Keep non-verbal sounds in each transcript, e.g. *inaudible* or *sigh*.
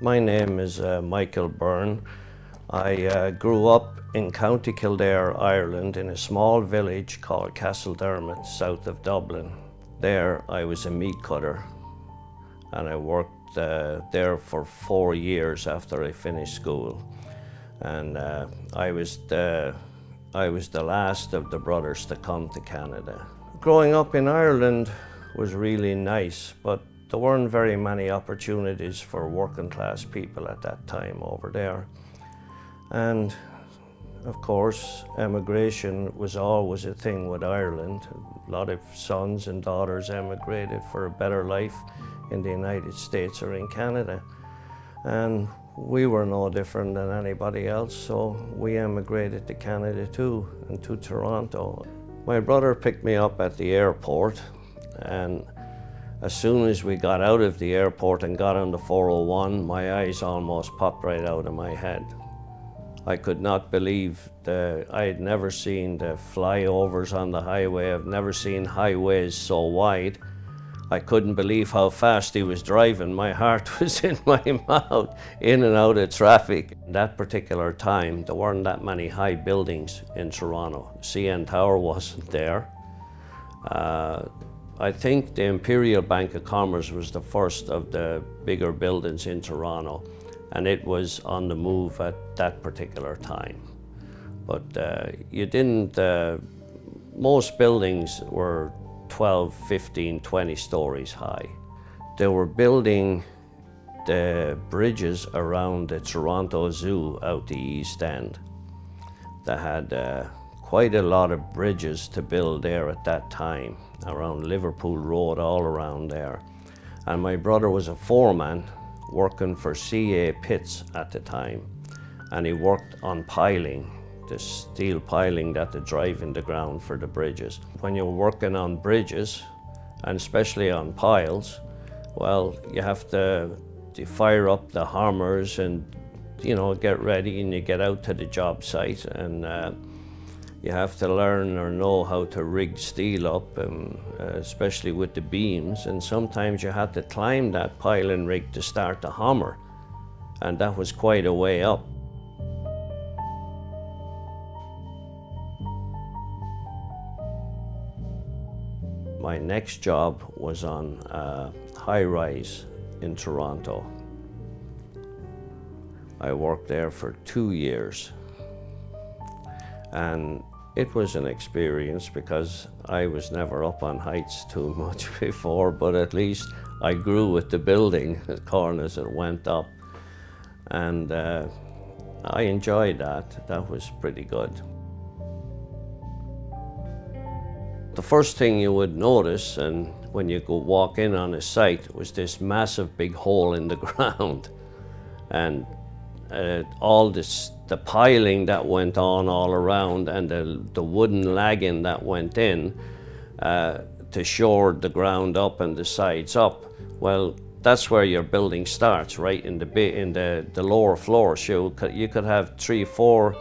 My name is uh, Michael Byrne. I uh, grew up in County Kildare, Ireland, in a small village called Castledermot, south of Dublin. There, I was a meat cutter, and I worked uh, there for four years after I finished school. And uh, I was the I was the last of the brothers to come to Canada. Growing up in Ireland was really nice, but there weren't very many opportunities for working class people at that time over there. And of course, emigration was always a thing with Ireland. A lot of sons and daughters emigrated for a better life in the United States or in Canada. And we were no different than anybody else, so we emigrated to Canada too, and to Toronto. My brother picked me up at the airport, and as soon as we got out of the airport and got on the 401, my eyes almost popped right out of my head. I could not believe the, I had never seen the flyovers on the highway. I've never seen highways so wide. I couldn't believe how fast he was driving. My heart *laughs* was in my mouth, in and out of traffic. That particular time, there weren't that many high buildings in Toronto. CN Tower *laughs* wasn't there. Uh, I think the Imperial Bank of Commerce was the first of the bigger buildings in Toronto, and it was on the move at that particular time. But uh, you didn't, uh, most buildings were 12, 15, 20 stories high. They were building the bridges around the Toronto Zoo out the East End. They had uh, quite a lot of bridges to build there at that time around Liverpool Road, all around there. And my brother was a foreman working for CA Pitts at the time. And he worked on piling, the steel piling that they drive in the ground for the bridges. When you're working on bridges, and especially on piles, well, you have to, to fire up the hammers and, you know, get ready and you get out to the job site and uh, you have to learn or know how to rig steel up, um, uh, especially with the beams. And sometimes you had to climb that piling rig to start the hammer. And that was quite a way up. My next job was on a high rise in Toronto. I worked there for two years. And it was an experience because I was never up on heights too *laughs* much before, but at least I grew with the building, the *laughs* corners it went up. And uh, I enjoyed that. That was pretty good. The first thing you would notice, and when you go walk in on a site, was this massive big hole in the *laughs* ground. And uh, all this the piling that went on all around and the, the wooden lagging that went in uh, to shore the ground up and the sides up. Well, that's where your building starts, right in the in the, the lower floors. You could, you could have three, four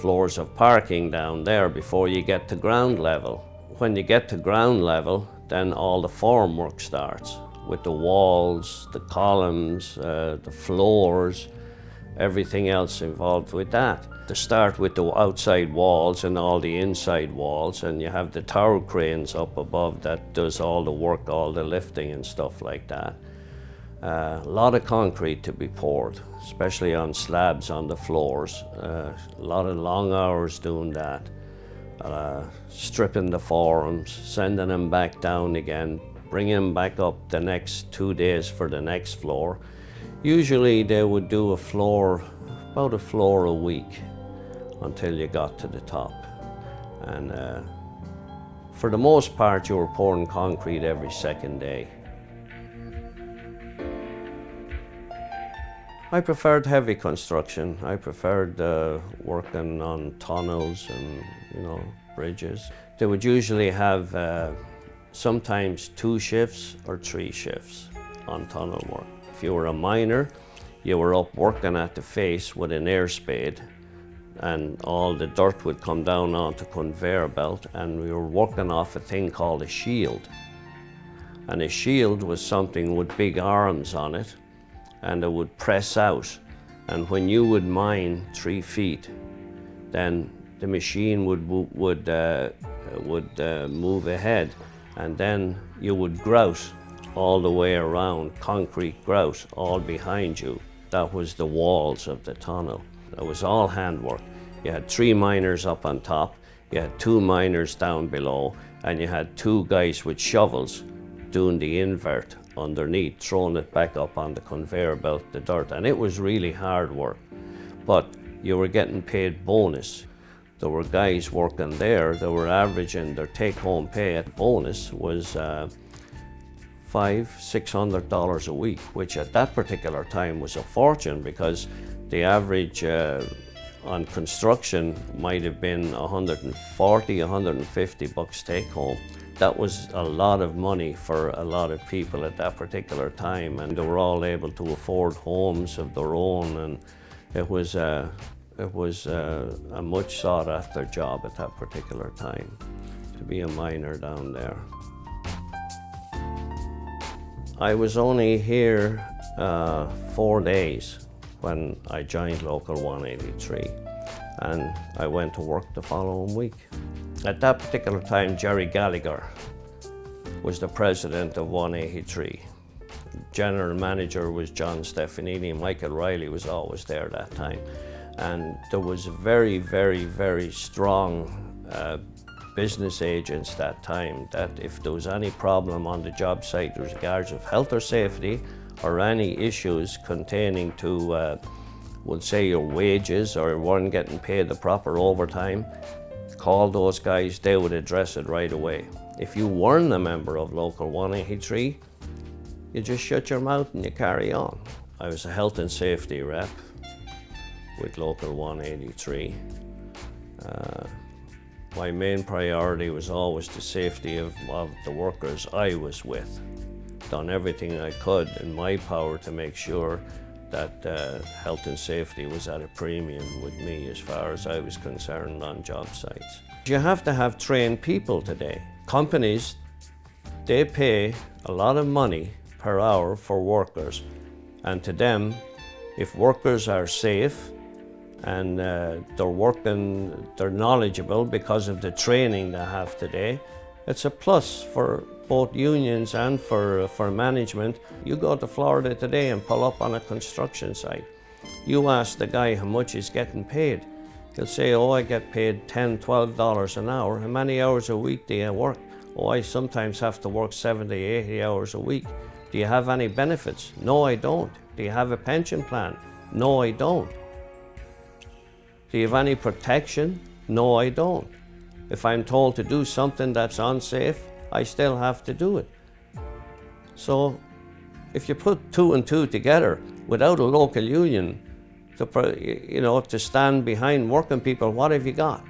floors of parking down there before you get to ground level. When you get to ground level, then all the formwork starts with the walls, the columns, uh, the floors, everything else involved with that. To start with the outside walls and all the inside walls, and you have the tower cranes up above that does all the work, all the lifting and stuff like that. Uh, a lot of concrete to be poured, especially on slabs on the floors. Uh, a lot of long hours doing that. Uh, stripping the forms, sending them back down again, bringing them back up the next two days for the next floor. Usually they would do a floor, about a floor a week until you got to the top. And uh, for the most part, you were pouring concrete every second day. I preferred heavy construction. I preferred uh, working on tunnels and, you know, bridges. They would usually have uh, sometimes two shifts or three shifts on tunnel work. If you were a miner, you were up working at the face with an air spade and all the dirt would come down onto conveyor belt and we were working off a thing called a shield. And a shield was something with big arms on it and it would press out. And when you would mine three feet, then the machine would, would, uh, would uh, move ahead and then you would grout all the way around, concrete grout all behind you. That was the walls of the tunnel. It was all handwork. You had three miners up on top, you had two miners down below, and you had two guys with shovels doing the invert underneath, throwing it back up on the conveyor belt, the dirt. And it was really hard work. But you were getting paid bonus. There were guys working there that were averaging their take-home pay at bonus was uh, five, six hundred dollars a week, which at that particular time was a fortune because the average uh, on construction might have been 140, 150 bucks take home. That was a lot of money for a lot of people at that particular time, and they were all able to afford homes of their own, and it was uh, it was uh, a much sought after job at that particular time to be a miner down there. I was only here uh, four days when I joined Local 183 and I went to work the following week. At that particular time, Jerry Gallagher was the president of 183. General manager was John Stefanini. Michael Riley was always there that time. And there was a very, very, very strong uh, business agents that time that if there was any problem on the job site with regards of health or safety or any issues containing to, uh, we'll say your wages or weren't getting paid the proper overtime, call those guys, they would address it right away. If you weren't a member of Local 183, you just shut your mouth and you carry on. I was a health and safety rep with Local 183. Uh, my main priority was always the safety of, of the workers I was with. Done everything I could in my power to make sure that uh, health and safety was at a premium with me as far as I was concerned on job sites. You have to have trained people today. Companies, they pay a lot of money per hour for workers and to them, if workers are safe, and uh, they're working, they're knowledgeable because of the training they have today. It's a plus for both unions and for, for management. You go to Florida today and pull up on a construction site. You ask the guy how much he's getting paid. He'll say, oh, I get paid 10, 12 dollars an hour. How many hours a week do you work? Oh, I sometimes have to work 70, 80 hours a week. Do you have any benefits? No, I don't. Do you have a pension plan? No, I don't. Do you have any protection? No, I don't. If I'm told to do something that's unsafe, I still have to do it. So if you put two and two together without a local union to, you know, to stand behind working people, what have you got?